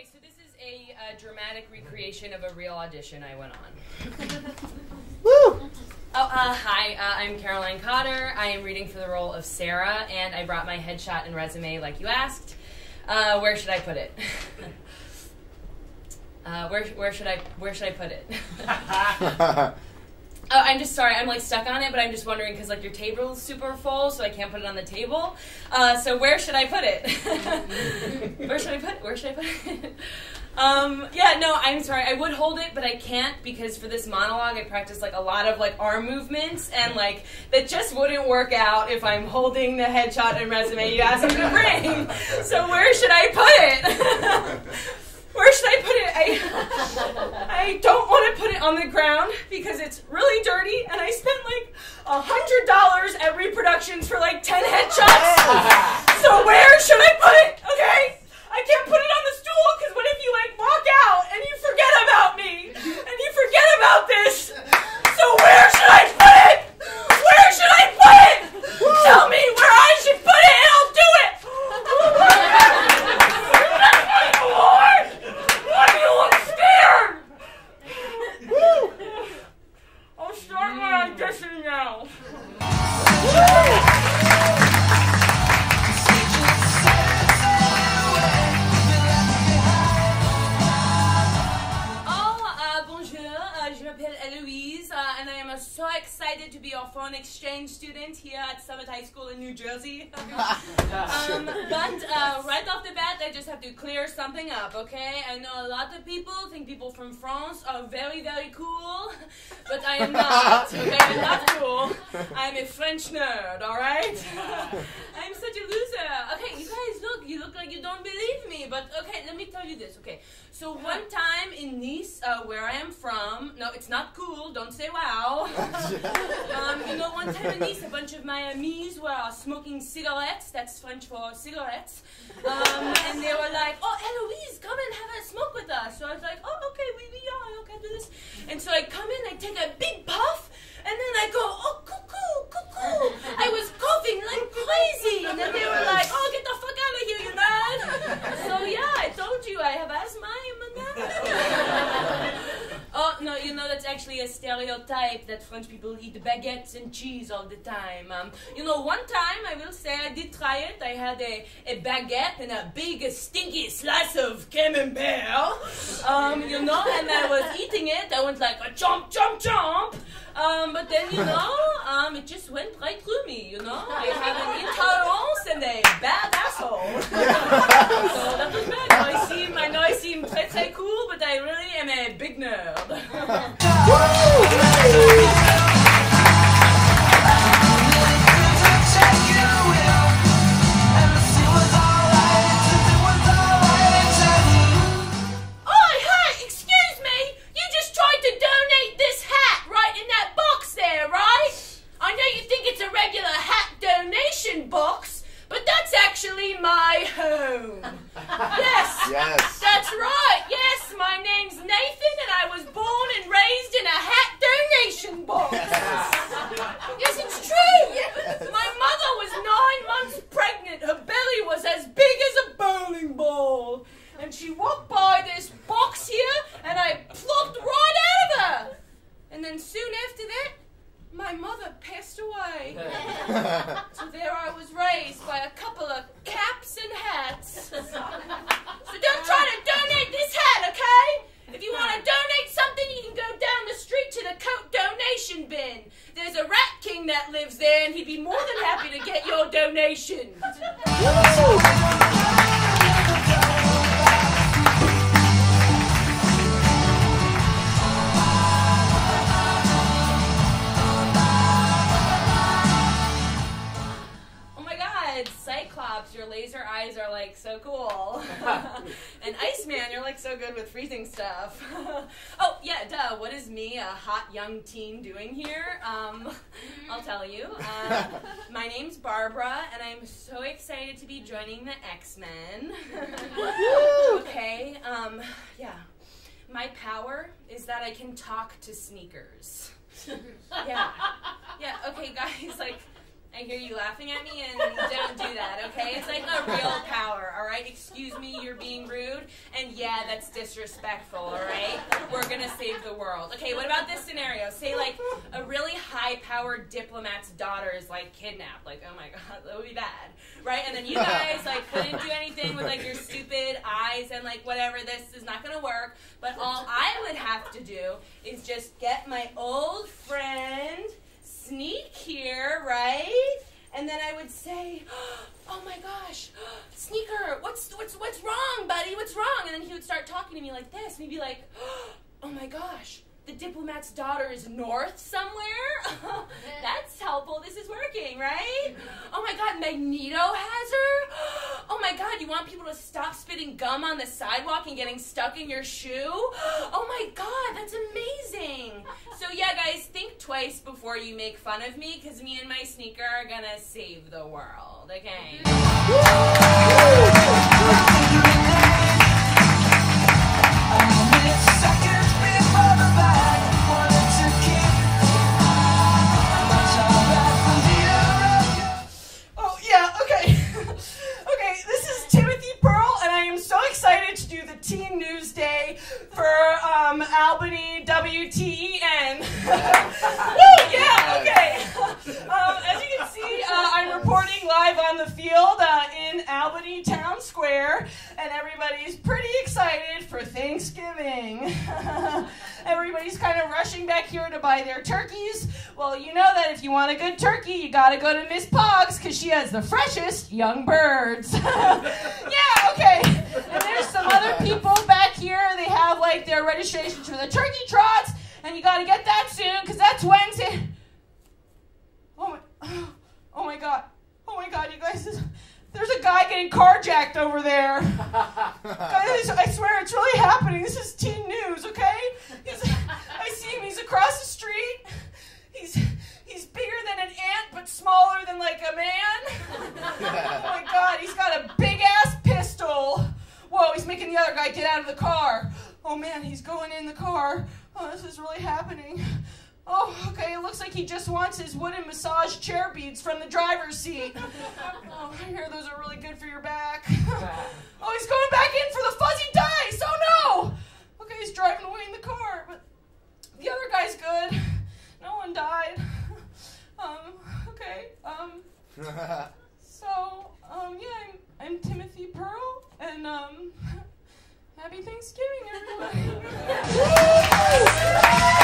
Okay, so this is a uh, dramatic recreation of a real audition I went on. Woo! Oh, uh, hi, uh, I'm Caroline Cotter. I am reading for the role of Sarah, and I brought my headshot and resume like you asked. Uh, where should I put it? uh, where, where should I where should I put it? Oh, I'm just sorry. I'm like stuck on it, but I'm just wondering because like your table's super full, so I can't put it on the table. Uh, so where should I put it? where should I put it? Where should I put it? um, yeah, no, I'm sorry. I would hold it, but I can't because for this monologue, I practice like a lot of like arm movements, and like that just wouldn't work out if I'm holding the headshot and resume you asked me to bring. So where should I put it? Where should I put it? I, I don't want to put it on the ground because it's really dirty, and I spent like a hundred dollars at reproductions for like ten headshots. So where should I put it? Okay, excited to be a foreign exchange student here at Summit High School in New Jersey. um, but uh, right off the bat, I just have to clear something up, okay? I know a lot of people think people from France are very, very cool, but I am not, okay? I'm not cool. I'm a French nerd, alright? I'm such a loser. Okay, you guys look, you look like you don't believe me, but okay, let me tell you this, okay? So one time in Nice, uh, where I am from, no, it's not cool, don't say wow. um, you know, one time in Nice, a bunch of my amis were smoking cigarettes, that's French for cigarettes, um, and they were like, oh, Eloise, come and have a smoke with us. So I was like, oh, okay, we, we are, okay, do this. And so I come in, I take a big puff, and then I go, oh, cuckoo, cuckoo. I was coughing like crazy. And then they were like, oh, get the fuck out of here, you nerd. So yeah, I told you I have asthma. I'm a nerd. oh, no, you know, that's actually a stereotype that French people eat baguettes and cheese all the time. Um, you know, one time, I will say, I did try it. I had a, a baguette and a big, stinky slice of camembert. Um, you know, and I was eating it. I went like a chomp, chomp, chomp. Um, but then, you know, um, it just went right through me, you know? I have an intolerance and a bad asshole. So that was. I seem, I know I seem très cool, but I really am a big nerd. Yes. Yes. That's right. Yes, my name's Nathan, and I was born and raised in a hat donation box. Yes, it's true. My mother was nine months pregnant. Her belly was as big as a bowling ball. And she walked by this box here, and I plopped right out of her. And then soon after that, my mother passed away. So there I was raised by a couple of caps and hats. So don't try to donate this hat, okay? If you want to donate something, you can go down the street to the coat donation bin. There's a rat king that lives there, and he'd be more than happy to get your donation. Cyclops, your laser eyes are like so cool. and Iceman, you're like so good with freezing stuff. oh, yeah, duh, what is me, a hot young teen, doing here? Um, I'll tell you. Uh, my name's Barbara, and I'm so excited to be joining the X Men. okay, um, yeah. My power is that I can talk to sneakers. yeah. Yeah, okay, guys, like, I hear you laughing at me, and don't do that, okay? It's like a real power, all right? Excuse me, you're being rude, and yeah, that's disrespectful, all right? We're gonna save the world. Okay, what about this scenario? Say, like, a really high powered diplomat's daughter is, like, kidnapped. Like, oh my god, that would be bad, right? And then you guys, like, couldn't do anything with, like, your stupid eyes and, like, whatever, this is not gonna work, but all I would have to do is just get my old friend Sneak here, right? And then I would say, "Oh my gosh, Sneaker, what's what's what's wrong, buddy? What's wrong?" And then he would start talking to me like this, and he'd be like, "Oh my gosh, the diplomat's daughter is north somewhere? That's helpful. This is working, right? Oh my god, Magneto has her? Oh Oh my god, you want people to stop spitting gum on the sidewalk and getting stuck in your shoe? Oh my god, that's amazing. So yeah, guys, think twice before you make fun of me because me and my sneaker are gonna save the world, okay? Mm-hmm. For um, Albany WTEN. Woo, yeah, okay. Um, as you can see, uh, I'm reporting live on the field uh, in Albany Town Square, and everybody's pretty excited for Thanksgiving. Everybody's kind of rushing back here to buy their turkeys. Well, you know that if you want a good turkey, you gotta go to Miss Pogs because she has the freshest young birds. yeah, okay. And there's some other people back here. Like their registrations for the turkey trots, and you gotta get that soon because that's Wednesday. Oh my, oh my god, oh my god, you guys. This, there's a guy getting carjacked over there. Guys, I swear it's really happening. This is teen news, okay? He's, I see him. He's across the street. He's he's bigger than an ant, but smaller than like a man. oh my God! He's got a big ass pistol. Whoa! He's making the other guy get out of the car. Oh man, he's going in the car. Oh, this is really happening. Oh, okay. It looks like he just wants his wooden massage chair beads from the driver's seat. Oh, I hear those are really good for your back. Oh, he's going back in for the fuzzy dice. Oh no! Okay, he's driving away in the car, but the other guy's good. No one died. Um, okay. Um, so, um, yeah, I'm, I'm Timothy Pearl, and um, happy Thanksgiving, everybody.